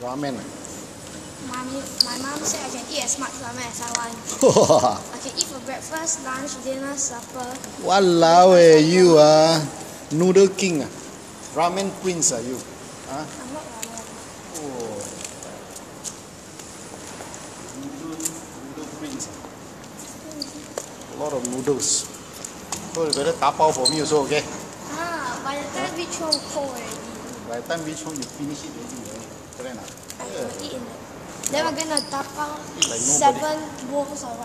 ramen. Mommy, my mom said I can eat as much ramen as I want. I can eat for breakfast, lunch, dinner, supper. Walao eh, you ah, noodle king ah, ramen prince ah you. Ah. I'm not ramen. Oh. Noodle, noodle prince. A lot of noodles. So you better tapao for me also, okay? Ah, by the time reach home, cold already. By the time reach home, you finish it already? Try na. Ay, yeah. Then we're gonna tap out seven bowls of.